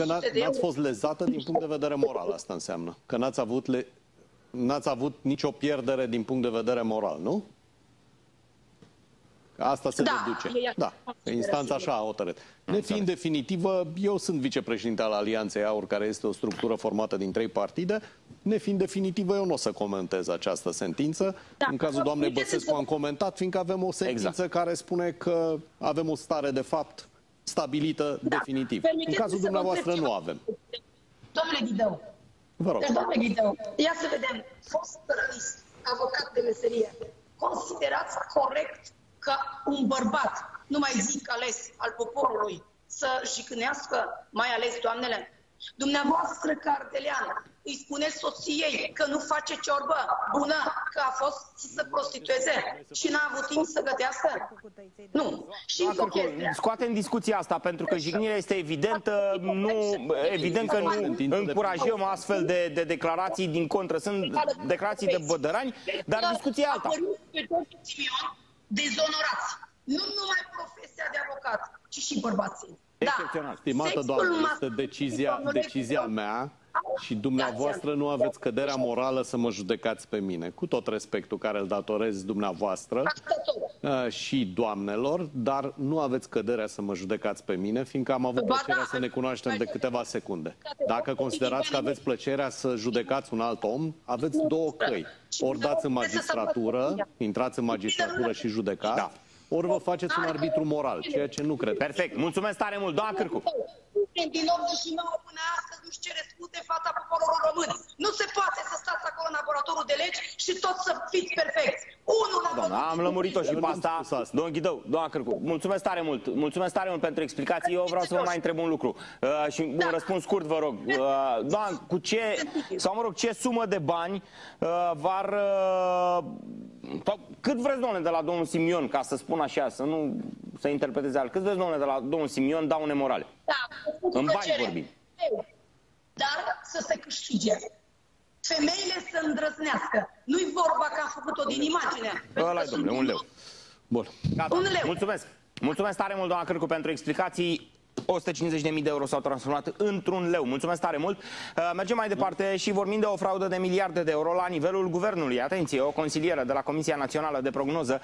Că n-ați fost lezată din punct de vedere moral, asta înseamnă. Că n-ați avut, le... n-ați avut nicio pierdere din punct de vedere moral, nu? Asta se da, deduce. Da, instanța așa a hotărât. Nefiind definitivă, eu sunt vicepreședinte al Alianței Aur, care este o structură formată din trei partide. Nefiind definitivă, eu nu o să comentez această sentință. Da. În cazul doamnei Băsescu am comentat, fiindcă avem o sentință exact. care spune că avem o stare de fapt stabilită da. definitiv. În cazul dumneavoastră nu avem. Domnule Ghidău, Vă rog. Domnule Ghidău, ia să vedem. Fost rănist, avocat de meserie, considerați corect că un bărbat, nu mai zic ales al poporului, să jicânească, mai ales doamnele? Dumneavoastră, cardelean, îi spune soției că nu face ciorbă bună, că a fost să se prostitueze și n-a avut timp să gătească? Nu. Și încă Scoate în discuția asta, pentru că jignirea este evidentă, nu, evident că nu încurajăm astfel de, de declarații, din contră, sunt declarații de bădărani, dar discuția alta dezonorați. Nu numai profesia de avocat, ci și bărbații. Da. Stimată doamnă, este decizia, decizia mea și dumneavoastră nu aveți căderea morală să mă judecați pe mine, cu tot respectul care îl datorez dumneavoastră uh, și doamnelor, dar nu aveți căderea să mă judecați pe mine, fiindcă am avut plăcerea să ne cunoaștem de câteva secunde. Dacă considerați că aveți plăcerea să judecați un alt om, aveți două căi. Ori dați în magistratură, intrați în magistratură și judecați, da. Ori vă faceți un arbitru moral, ceea ce nu cred. Perfect. Mulțumesc tare mult, doamna Cârcu din 89 până astăzi nu-și cere scuze în fața poporului român. Nu se poate să stați acolo în laboratorul de legi și tot să fiți perfecți. Unul la Doamna, am lămurit-o și pe asta. Domnul Ghidău, doamna Cârcu, mulțumesc tare mult. Mulțumesc tare mult pentru explicații. Eu vreau să vă mai întreb un lucru. Uh, și da. un răspuns scurt, vă rog. Uh, doamna, cu ce, sau mă rog, ce sumă de bani uh, var... Uh, cât vreți, domnule, de la domnul Simion, ca să spun așa, să nu să interpreteze alt. Cât vreți, domnule, de la domnul Simion, daune morale? Da, în bani vorbim. Dar să se câștige. Femeile să îndrăznească. Nu-i vorba că a făcut-o din imagine. Ăla domnule, un leu. Bun. Gata. Un leu. Mulțumesc. Mulțumesc tare mult, doamna Cârcu, pentru explicații. 150.000 de euro s-au transformat într-un leu. Mulțumesc tare mult. Uh, mergem mai departe și vorbim de o fraudă de miliarde de euro la nivelul guvernului. Atenție, o consilieră de la Comisia Națională de Prognoză